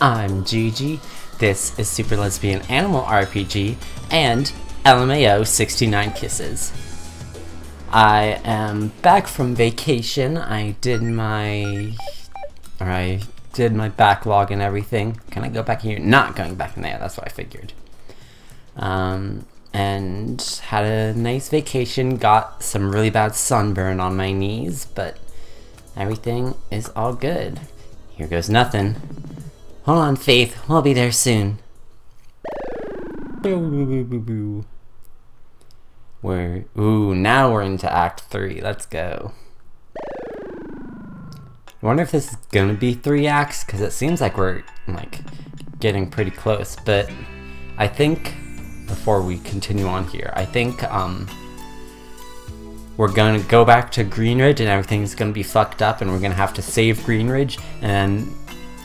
I'm Gigi, this is Super Lesbian Animal RPG, and LMAO 69 Kisses. I am back from vacation. I did my... or I did my backlog and everything. Can I go back here? Not going back in there, that's what I figured. Um, and had a nice vacation, got some really bad sunburn on my knees, but everything is all good. Here goes nothing. Hold on, Faith. We'll be there soon. We're ooh, now we're into Act Three. Let's go. I wonder if this is gonna be three acts because it seems like we're like getting pretty close. But I think before we continue on here, I think um we're gonna go back to Greenridge and everything's gonna be fucked up, and we're gonna have to save Greenridge and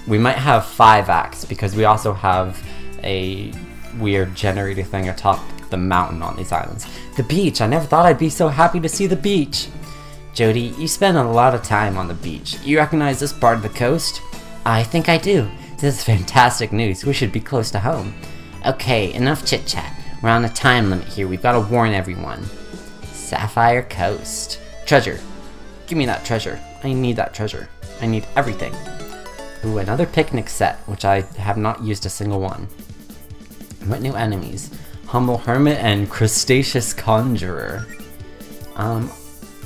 we might have five acts because we also have a weird generator thing atop the mountain on these islands. The beach! I never thought I'd be so happy to see the beach! Jody, you spend a lot of time on the beach. You recognize this part of the coast? I think I do. This is fantastic news. We should be close to home. Okay, enough chit chat. We're on a time limit here. We've got to warn everyone. Sapphire Coast. Treasure. Give me that treasure. I need that treasure. I need everything. Ooh, another picnic set, which I have not used a single one. What new enemies? Humble Hermit and Crustaceous Conjurer. Um,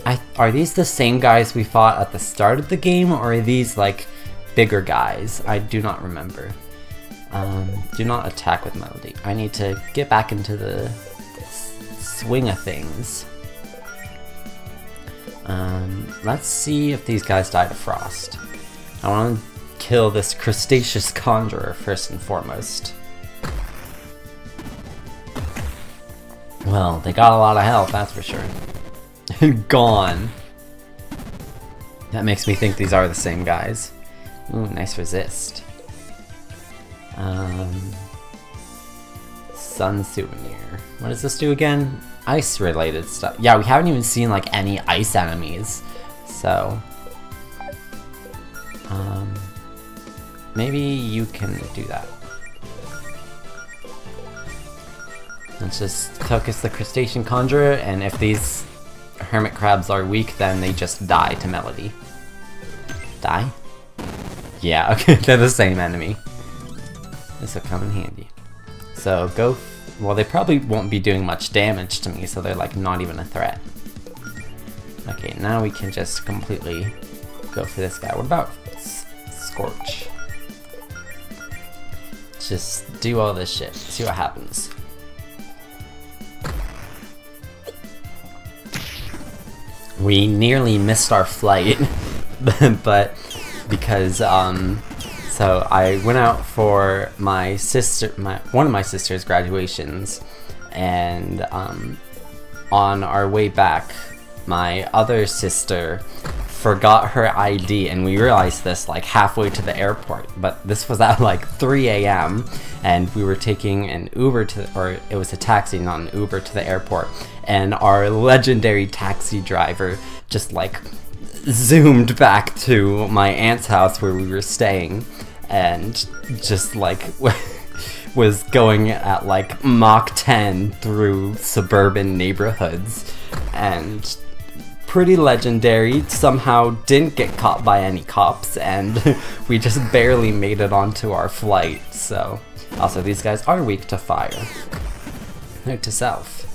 I, are these the same guys we fought at the start of the game, or are these, like, bigger guys? I do not remember. Um, do not attack with Melody. I need to get back into the swing of things. Um, let's see if these guys die to frost. I want to kill this crustaceous conjurer first and foremost. Well, they got a lot of health, that's for sure. Gone. That makes me think these are the same guys. Ooh, nice resist. Um, sun souvenir. What does this do again? Ice related stuff. Yeah, we haven't even seen like any ice enemies. So, um, Maybe you can do that. Let's just focus the Crustacean Conjurer, and if these Hermit Crabs are weak, then they just die to Melody. Die? Yeah, okay, they're the same enemy. This will come in handy. So go, well they probably won't be doing much damage to me, so they're like not even a threat. Okay, now we can just completely go for this guy. What about S Just do all this shit. See what happens. We nearly missed our flight, but because um, so I went out for my sister, my one of my sister's graduations, and um, on our way back, my other sister forgot her ID and we realized this like halfway to the airport. But this was at like 3 a.m and we were taking an Uber to or it was a taxi not an Uber to the airport. And our legendary taxi driver just like zoomed back to my aunt's house where we were staying and just like was going at like Mach 10 through suburban neighborhoods. And pretty legendary, somehow didn't get caught by any cops, and we just barely made it onto our flight, so... Also, these guys are weak to fire. Note to self.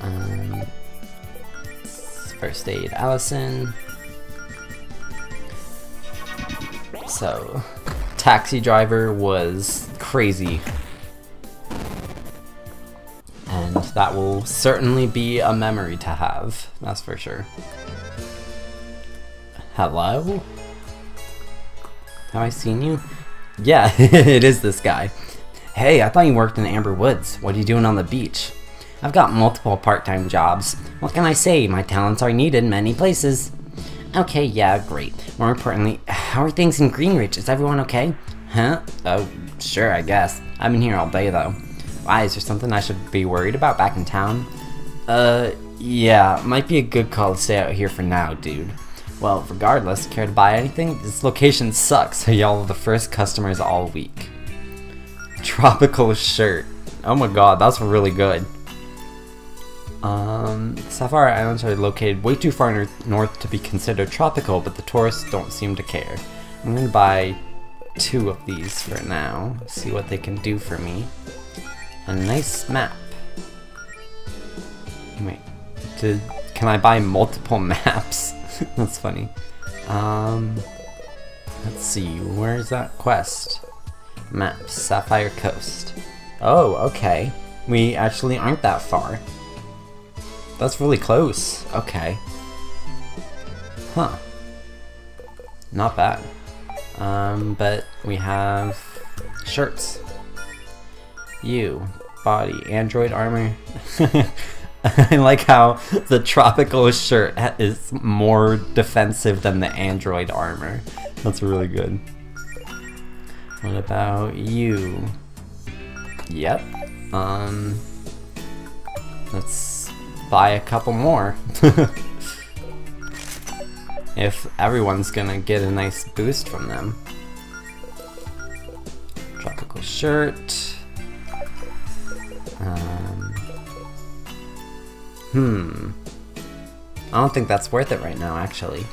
Um, first aid Allison. So, taxi driver was crazy and that will certainly be a memory to have, that's for sure. Hello? Have I seen you? Yeah, it is this guy. Hey, I thought you worked in Amber Woods. What are you doing on the beach? I've got multiple part-time jobs. What can I say? My talents are needed in many places. Okay, yeah, great. More importantly, how are things in Greenridge? Is everyone okay? Huh? Oh, sure, I guess. I've been here all day, though. Why, is there something I should be worried about back in town? Uh, yeah, might be a good call to stay out here for now, dude. Well, regardless, care to buy anything? This location sucks, so y'all are the first customers all week. Tropical shirt. Oh my god, that's really good. Um, Sapphire Islands are located way too far north to be considered tropical, but the tourists don't seem to care. I'm gonna buy two of these for now, see what they can do for me. A nice map. Wait, did, can I buy multiple maps? That's funny. Um, let's see, where's that quest? Map, Sapphire Coast. Oh, okay. We actually aren't that far. That's really close. Okay. Huh. Not bad. Um, but we have shirts. You, body, android armor. I like how the tropical shirt is more defensive than the android armor. That's really good. What about you? Yep. Um, let's buy a couple more. if everyone's gonna get a nice boost from them. Tropical shirt. Um, hmm. I don't think that's worth it right now, actually.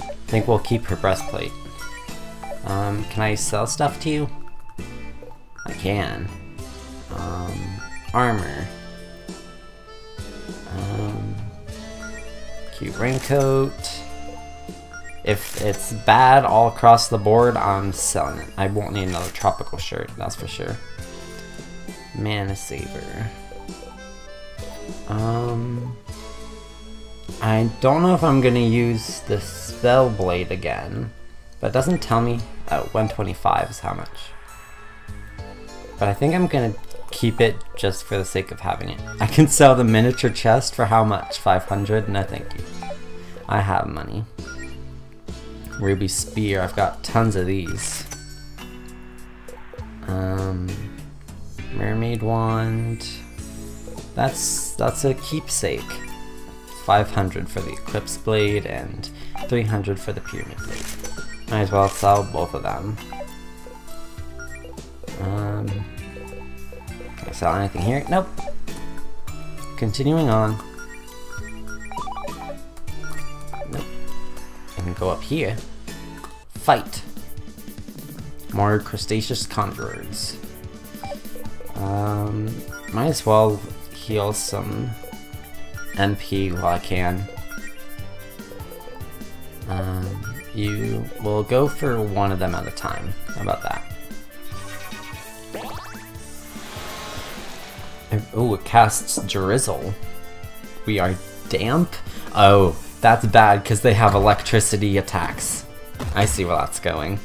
I think we'll keep her breastplate. Um, can I sell stuff to you? I can. Um, armor. Um, cute raincoat. If it's bad all across the board, I'm selling it. I won't need another tropical shirt, that's for sure. Mana Saver. Um, I don't know if I'm gonna use the Spell Blade again, but it doesn't tell me. Oh, 125 is how much. But I think I'm gonna keep it just for the sake of having it. I can sell the miniature chest for how much? 500? No thank you. I have money. Ruby Spear, I've got tons of these. Um, Mermaid Wand. That's, that's a keepsake. 500 for the Eclipse Blade and 300 for the Pyramid Blade. Might as well sell both of them. Um, can I sell anything here? Nope. Continuing on. Nope. Can go up here. Fight. More Crustaceous Conjurers. Um, might as well heal some MP while I can. Um, you will go for one of them at a time. How about that? Oh, it casts Drizzle. We are damp? Oh, that's bad because they have electricity attacks. I see where that's going.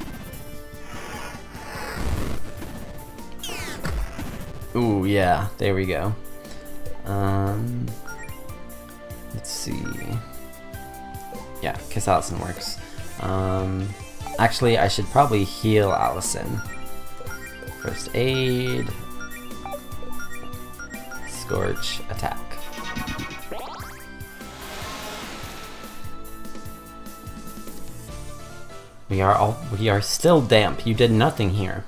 Ooh, yeah, there we go. Um, let's see. Yeah, Kiss Allison works. Um, actually, I should probably heal Allison. First aid. Scorch, attack. We are all- we are still damp. You did nothing here.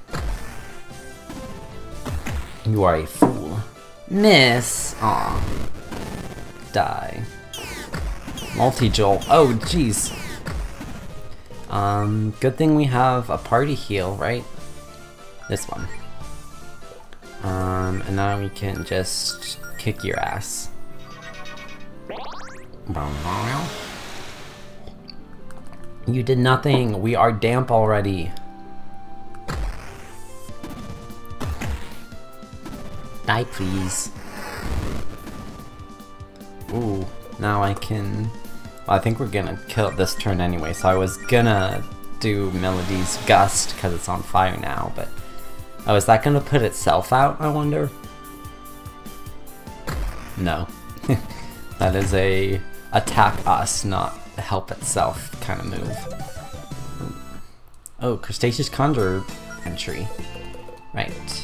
You are a fool. Miss! Aw. Die. Multi-Jolt. Oh, jeez. Um, good thing we have a party heal, right? This one. Um, and now we can just kick your ass. You did nothing. We are damp already. Die, please. Ooh, now I can... Well, I think we're gonna kill it this turn anyway, so I was gonna do Melody's Gust because it's on fire now, but... Oh, is that gonna put itself out, I wonder? No. that is a attack us, not help itself kind of move. Oh, Crustaceous Conjurer entry. Right.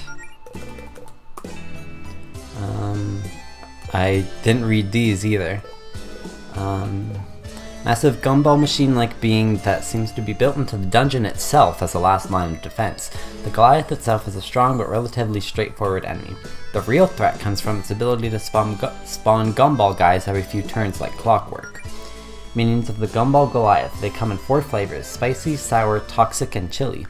I didn't read these either. Um, Massive gumball machine-like being that seems to be built into the dungeon itself as a last line of defense. The Goliath itself is a strong but relatively straightforward enemy. The real threat comes from its ability to spawn, gu spawn gumball guys every few turns like clockwork. Minions of the Gumball Goliath, they come in four flavors, spicy, sour, toxic, and chili.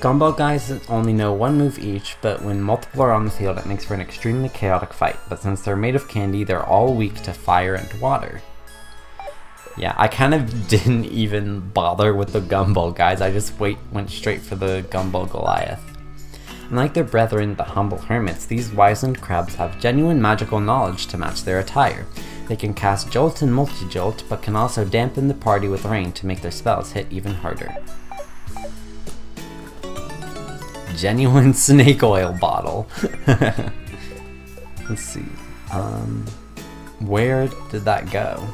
Gumball guys only know one move each, but when multiple are on the field it makes for an extremely chaotic fight, but since they're made of candy, they're all weak to fire and water. Yeah, I kind of didn't even bother with the Gumball guys, I just wait, went straight for the Gumball Goliath. Unlike their brethren, the humble hermits, these wizened crabs have genuine magical knowledge to match their attire. They can cast Jolt and Multi-Jolt, but can also dampen the party with rain to make their spells hit even harder genuine snake oil bottle. Let's see. Um, where did that go?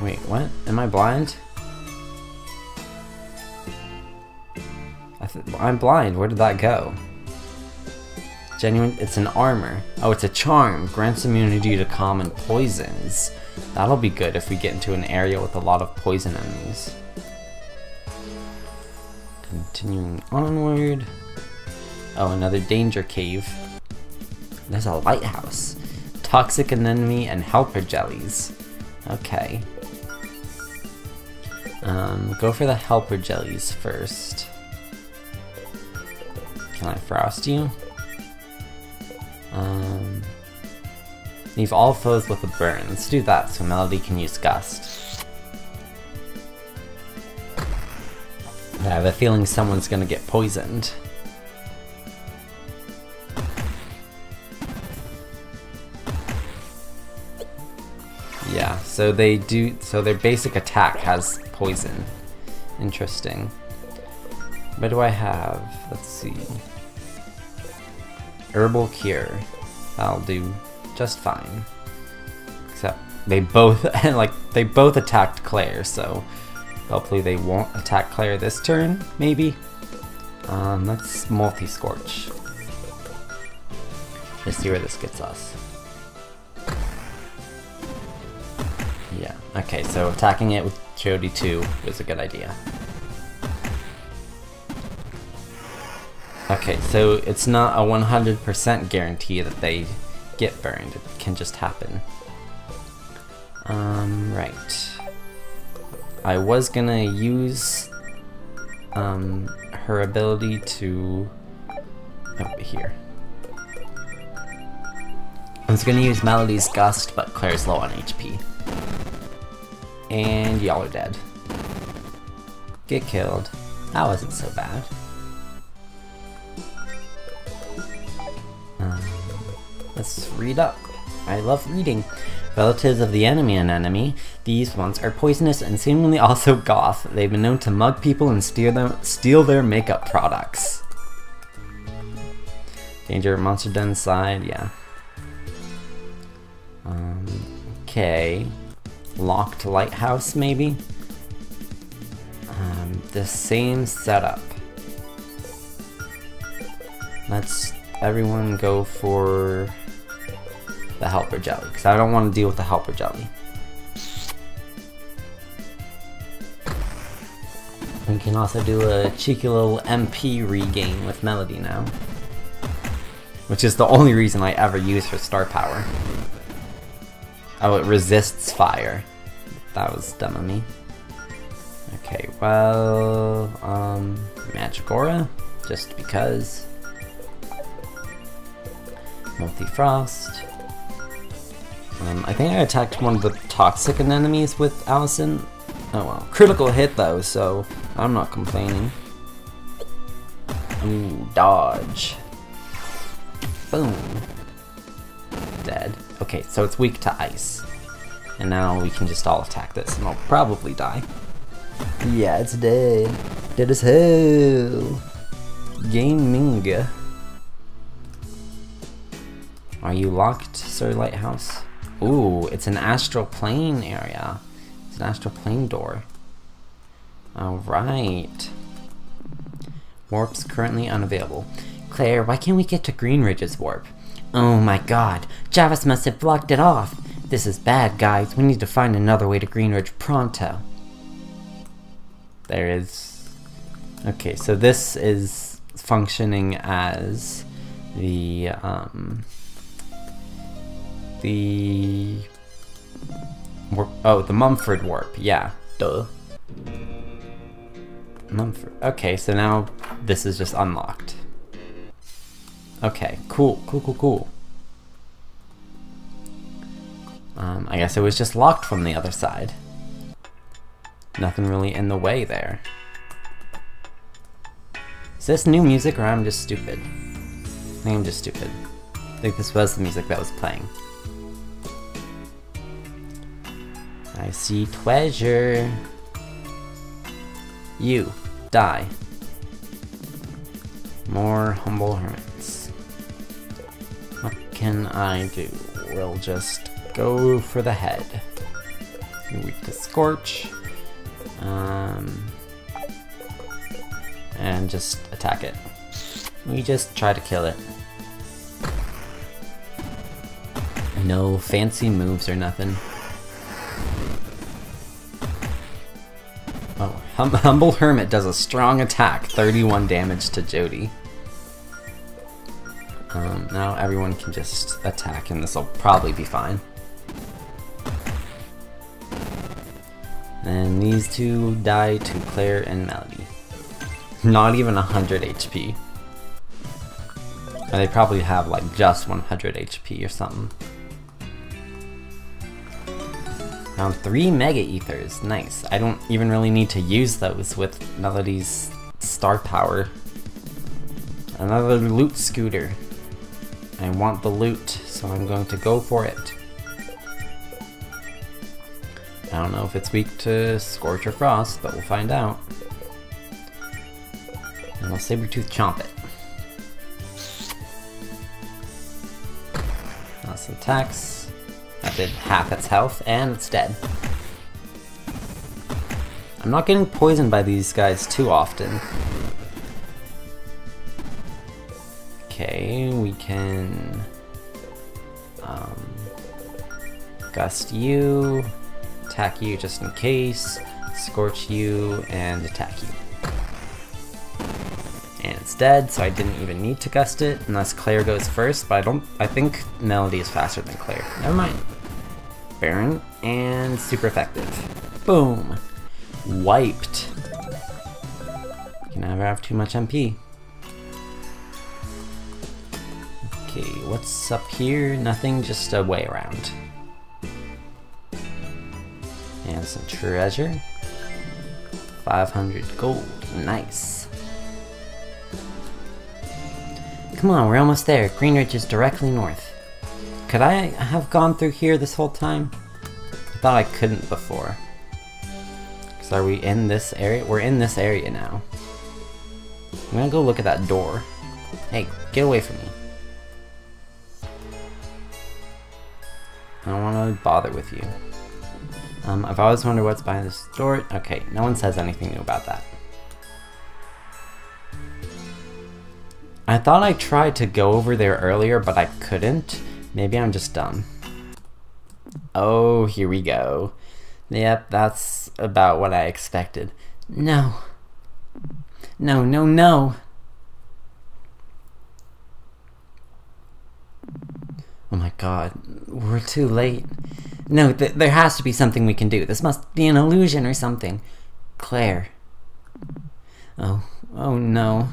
Wait, what? Am I blind? I am blind. Where did that go? Genuine. It's an armor. Oh, it's a charm. Grants immunity to common poisons. That'll be good if we get into an area with a lot of poison enemies. Continuing onward. Oh, another danger cave. There's a lighthouse. Toxic anemone and helper jellies. Okay. Um, go for the helper jellies first. Can I frost you? Um, leave all foes with a burn. Let's do that so Melody can use Gust. I have a feeling someone's gonna get poisoned. Yeah, so they do, so their basic attack has poison. Interesting. What do I have? Let's see. Herbal Cure. That'll do just fine. Except they both, like, they both attacked Claire, so Hopefully they won't attack Claire this turn, maybe? Um, let's multi-scorch. Let's see where this gets us. Yeah, okay, so attacking it with Jody 2 was a good idea. Okay, so it's not a 100% guarantee that they get burned, it can just happen. Um, right. I was gonna use um, her ability to over here. I was gonna use Melody's Gust, but Claire's low on HP. And y'all are dead. Get killed. That wasn't so bad. Um, let's read up. I love reading. Relatives of the enemy anemone, these ones are poisonous and seemingly also goth. They've been known to mug people and steal, them, steal their makeup products. Danger monster den side, yeah. Um, okay. Locked lighthouse, maybe? Um, the same setup. Let's everyone go for the helper jelly because I don't want to deal with the helper jelly. We can also do a cheeky little MP regain with Melody now. Which is the only reason I ever use her star power. Oh, it resists fire. That was dumb of me. Okay, well, um, Magic Aura, just because. Multi Frost. Um, I think I attacked one of the toxic enemies with Allison. Oh well. Critical hit though, so I'm not complaining. Ooh, dodge. Boom. Dead. Okay, so it's weak to ice. And now we can just all attack this and I'll probably die. Yeah, it's dead. Dead as hell. Gaming. Are you locked, Sir Lighthouse? Ooh, it's an astral plane area. It's an astral plane door. Alright. Warp's currently unavailable. Claire, why can't we get to Greenridge's warp? Oh my god, Javis must have blocked it off. This is bad, guys. We need to find another way to Greenridge pronto. There is... Okay, so this is functioning as the, um... The... Oh, the Mumford Warp, yeah. Duh. Mumford. Okay, so now this is just unlocked. Okay, cool, cool, cool, cool. Um, I guess it was just locked from the other side. Nothing really in the way there. Is this new music or I'm just stupid? I think I'm just stupid. I think this was the music that was playing. I see treasure. You, die. More humble hermits. What can I do? We'll just go for the head. Weak to Scorch. Um, and just attack it. We just try to kill it. No fancy moves or nothing. Hum Humble Hermit does a strong attack, 31 damage to Jody. Um, now everyone can just attack and this will probably be fine. And these two die to Claire and Melody. Not even 100 HP. And they probably have like just 100 HP or something. Three Mega Ethers. Nice. I don't even really need to use those with Melody's star power. Another loot scooter. I want the loot, so I'm going to go for it. I don't know if it's weak to Scorch or Frost, but we'll find out. And I'll Sabertooth chomp it. That's attacks. Did half its health, and it's dead. I'm not getting poisoned by these guys too often. Okay, we can... Um, gust you attack you just in case, scorch you, and attack you. And it's dead, so I didn't even need to gust it, unless Claire goes first, but I don't- I think Melody is faster than Claire. Never mind. Baron, and super effective. Boom! Wiped. Can never have too much MP. Okay, what's up here? Nothing, just a way around. And some treasure. 500 gold. Nice. Come on, we're almost there. Greenridge is directly north. Could I have gone through here this whole time? I thought I couldn't before. Because are we in this area? We're in this area now. I'm gonna go look at that door. Hey, get away from me. I don't want to bother with you. Um, I've always wondered what's behind this door. Okay, no one says anything new about that. I thought I tried to go over there earlier, but I couldn't. Maybe I'm just dumb. Oh, here we go. Yep, that's about what I expected. No. No, no, no. Oh my god, we're too late. No, th there has to be something we can do. This must be an illusion or something. Claire. Oh, oh no.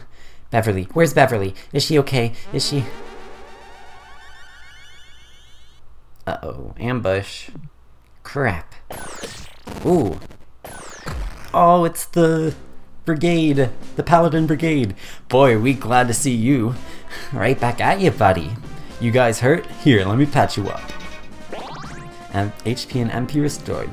Beverly. Where's Beverly? Is she okay? Is she... Uh-oh. Ambush. Crap. Ooh. Oh, it's the brigade. The Paladin Brigade. Boy, we glad to see you. Right back at you, buddy. You guys hurt? Here, let me patch you up and HP and MP restored.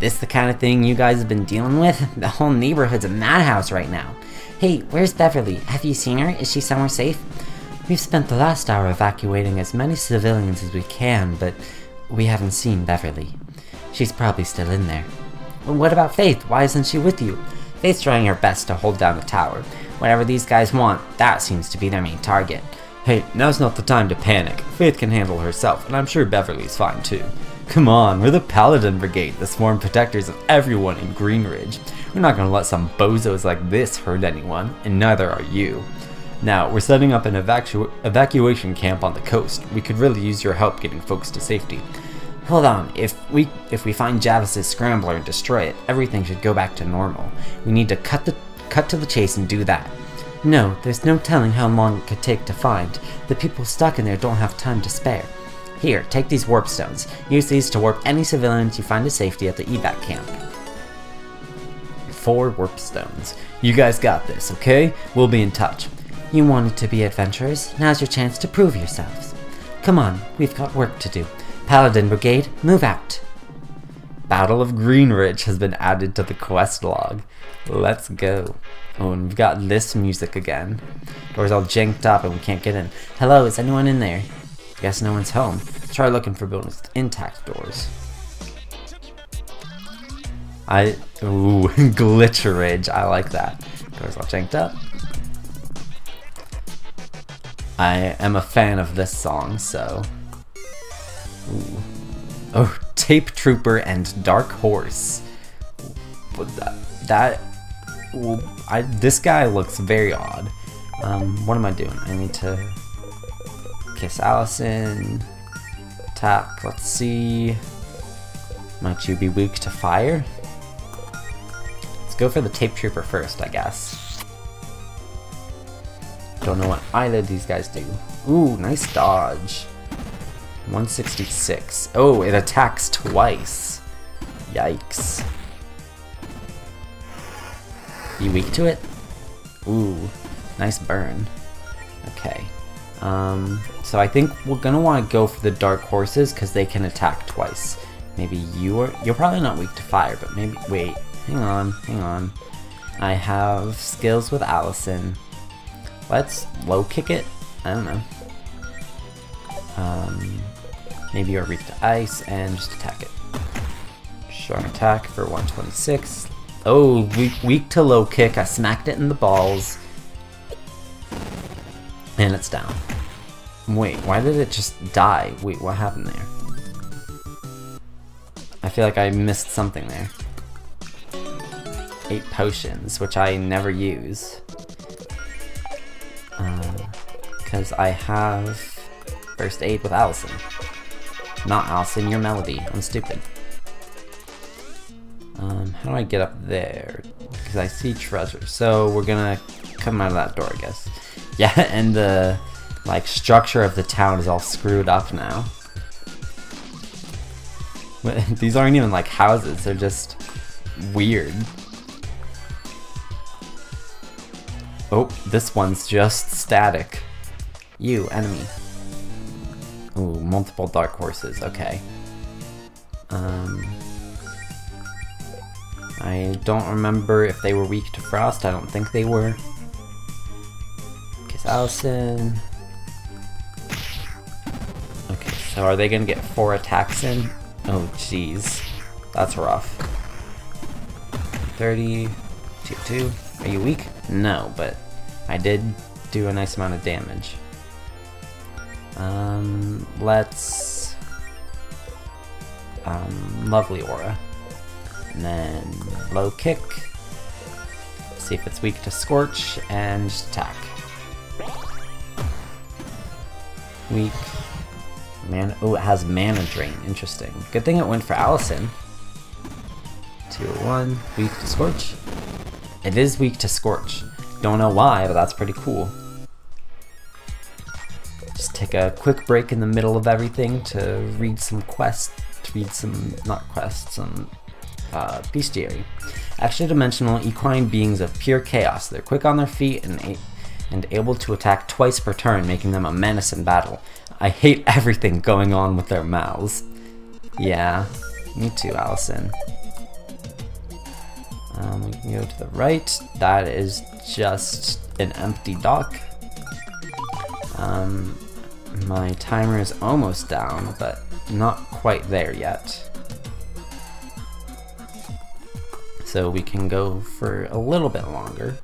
This the kind of thing you guys have been dealing with? The whole neighborhood's a madhouse right now. Hey, where's Beverly? Have you seen her? Is she somewhere safe? We've spent the last hour evacuating as many civilians as we can, but we haven't seen Beverly. She's probably still in there. Well, what about Faith? Why isn't she with you? Faith's trying her best to hold down the tower. Whatever these guys want, that seems to be their main target. Hey, now's not the time to panic. Faith can handle herself, and I'm sure Beverly's fine too. Come on, we're the Paladin Brigade, the sworn protectors of everyone in Greenridge. We're not gonna let some bozos like this hurt anyone, and neither are you. Now, we're setting up an evacu evacuation camp on the coast. We could really use your help getting folks to safety. Hold on, if we if we find Javis's scrambler and destroy it, everything should go back to normal. We need to cut the cut to the chase and do that. No, there's no telling how long it could take to find. The people stuck in there don't have time to spare. Here, take these warp stones. Use these to warp any civilians you find to safety at the evac camp. Four warp stones. You guys got this, okay? We'll be in touch. You wanted to be adventurers, now's your chance to prove yourselves. Come on, we've got work to do. Paladin Brigade, move out. Battle of Greenridge has been added to the quest log. Let's go. Oh, and we've got this music again. Door's all janked up and we can't get in. Hello, is anyone in there? Guess no one's home. Let's try looking for buildings with intact doors. I ooh glitcherage. I like that. Doors all janked up. I am a fan of this song, so. Ooh. Oh, Tape Trooper and Dark Horse. But that that ooh, I this guy looks very odd. Um, what am I doing? I need to Kiss Allison. Attack. Let's see. Might you be weak to fire? Let's go for the Tape Trooper first, I guess. Don't know what either of these guys do. Ooh, nice dodge. 166. Oh, it attacks twice. Yikes. You weak to it? Ooh, nice burn. Okay. Um, so I think we're gonna want to go for the dark horses because they can attack twice. Maybe you are. You're probably not weak to fire, but maybe. Wait, hang on, hang on. I have skills with Allison. Let's low kick it. I don't know. Um, maybe you're weak to ice and just attack it. Strong attack for 126. Oh, weak, weak to low kick. I smacked it in the balls. And it's down. Wait, why did it just die? Wait, what happened there? I feel like I missed something there. Eight potions, which I never use. Because I have first aid with Allison. Not Allison, your Melody. I'm stupid. Um, how do I get up there? Because I see treasure. So we're gonna come out of that door, I guess. Yeah, and the like structure of the town is all screwed up now. These aren't even like houses, they're just weird. Oh, this one's just static. You, enemy. Ooh, multiple dark horses, okay. Um, I don't remember if they were weak to frost, I don't think they were. Kiss Allison. Okay, so are they gonna get four attacks in? Oh jeez. That's rough. 30, 2, 2. Are you weak? No, but I did do a nice amount of damage. Um, let's... Um, lovely aura. And then low kick. See if it's weak to Scorch, and attack. Weak. Man, oh, it has mana drain. Interesting. Good thing it went for Allison. 201, weak to Scorch. It is weak to Scorch. Don't know why, but that's pretty cool. Just take a quick break in the middle of everything to read some quests, to read some, not quests, some uh, bestiary. Extra dimensional equine beings of pure chaos. They're quick on their feet and, and able to attack twice per turn, making them a menace in battle. I hate everything going on with their mouths. Yeah, me too, Allison. Um, we can go to the right. That is just an empty dock. Um, my timer is almost down, but not quite there yet. So we can go for a little bit longer.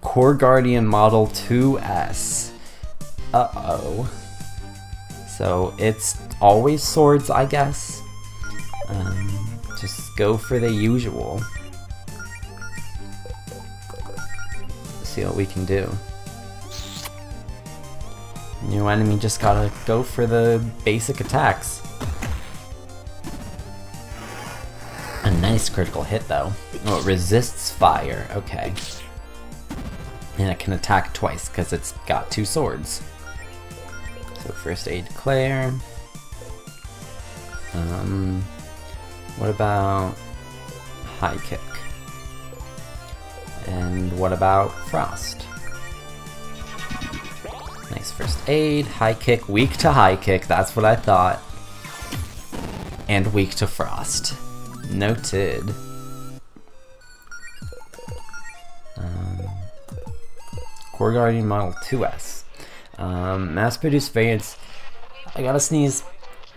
Core Guardian Model 2S. Uh-oh. So it's always swords, I guess. Um, just go for the usual. See what we can do. New enemy just gotta go for the basic attacks. A nice critical hit though. Oh, it resists fire, okay. And it can attack twice because it's got two swords. So first aid Claire. Um, what about high kick? And what about frost? Nice first aid, high kick, weak to high kick, that's what I thought. And weak to frost. Noted. Um, Core Guardian Model 2S. Um, mass-produced variants. I gotta sneeze,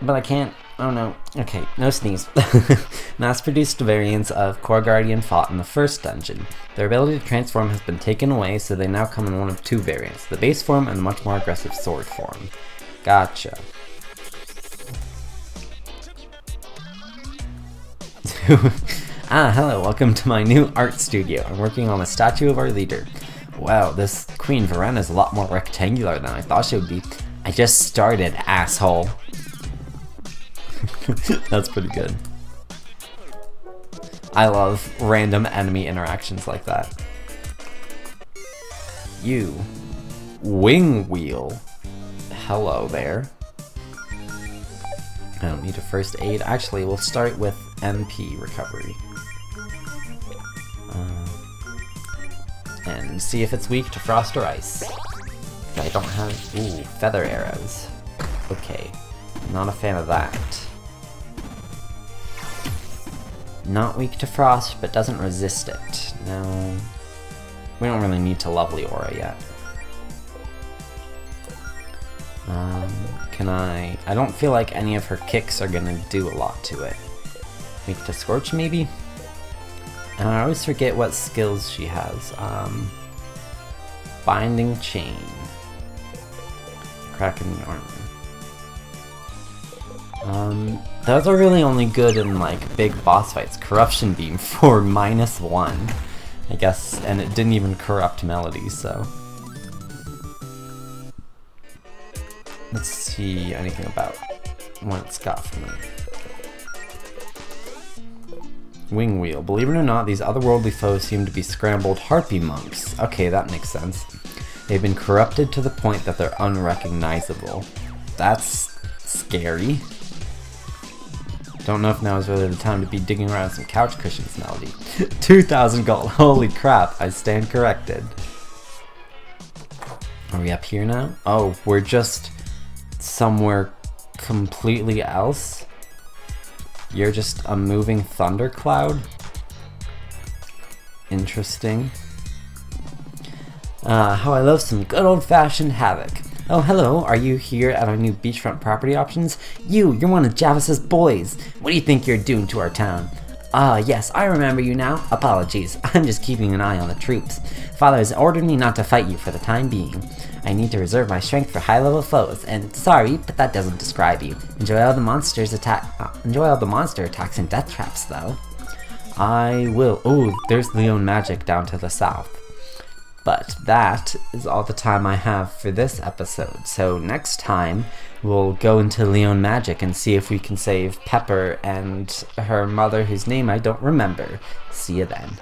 but I can't. Oh no. Okay, no sneeze. Mass-produced variants of Core Guardian fought in the first dungeon. Their ability to transform has been taken away, so they now come in one of two variants, the base form and the much more aggressive sword form. Gotcha. ah, hello, welcome to my new art studio. I'm working on a statue of our leader. Wow, this Queen Verena is a lot more rectangular than I thought she would be. I just started, asshole. That's pretty good. I love random enemy interactions like that. You. Wing Wheel. Hello there. I don't need a first aid. Actually, we'll start with MP recovery. Uh, and see if it's weak to frost or ice. I don't have... Ooh, feather arrows. Okay. Not a fan of that. Not weak to frost, but doesn't resist it. No... We don't really need to lovely aura yet. Um, can I... I don't feel like any of her kicks are gonna do a lot to it. Weak to Scorch, maybe? And I always forget what skills she has. Um, binding Chain. Cracking the armor. Um, those are really only good in like big boss fights. Corruption Beam for minus one, I guess, and it didn't even corrupt Melody, so. Let's see anything about what it's got for me. Wing Wheel. Believe it or not, these otherworldly foes seem to be scrambled harpy monks. Okay, that makes sense. They've been corrupted to the point that they're unrecognizable. That's scary. Don't know if now is really the time to be digging around some couch cushions, Melody. 2,000 gold. Holy crap, I stand corrected. Are we up here now? Oh, we're just somewhere completely else? You're just a moving thundercloud? Interesting. Uh, how I love some good old-fashioned Havoc. Oh, hello, are you here at our new beachfront property options? You, you're one of Javis's boys. What do you think you're doing to our town? Ah, yes, I remember you now. Apologies, I'm just keeping an eye on the troops. Father has ordered me not to fight you for the time being. I need to reserve my strength for high-level foes, and sorry, but that doesn't describe you. Enjoy all the monsters attack- uh, enjoy all the monster attacks and death traps, though. I will- oh, there's Leon Magic down to the south. But that is all the time I have for this episode. So next time, we'll go into Leon Magic and see if we can save Pepper and her mother, whose name I don't remember. See you then.